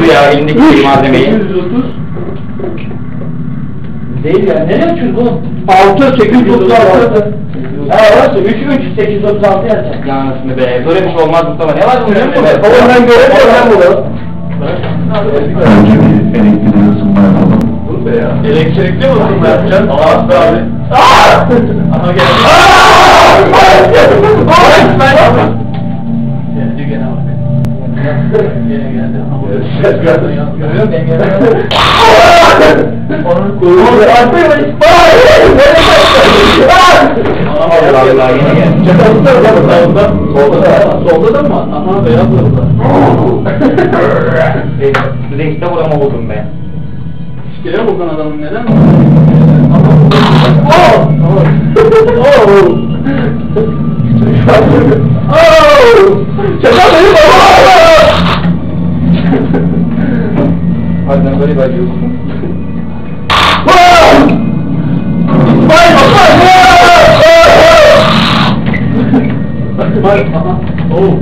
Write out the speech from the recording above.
Şey ya elindeki malzemeyi. 230 Değil ya. Nereye uçuyoruz oğlum? 6, 836. Ha orası 3, 3, 836 yazacak. Ya anasını be. Böyle bir şey olmaz Mustafa. Ne var bunun? Oğlum ben göremiyorum ben bunu. Önce bir elektriği ısınma yapalım. Dur be ya. Elektrikli mi ısınma yapacaksın? Aa abi. Aha geldi. Geldi gene bak. Gene geldi. Görüyor musun? Ben geldim. Onun kuyruğu. Allah Allah yine geldi. Solda da, solda da mı? Aha beyaz orada. Renkte vurama buldum ben. Şikeye bakan adamın neden? ṣẹ̀ṣọ́ mi ní bàbá wà wà. ọ̀dọ̀ ń gbọ́dọ̀ ìbàdí òkú. Oh,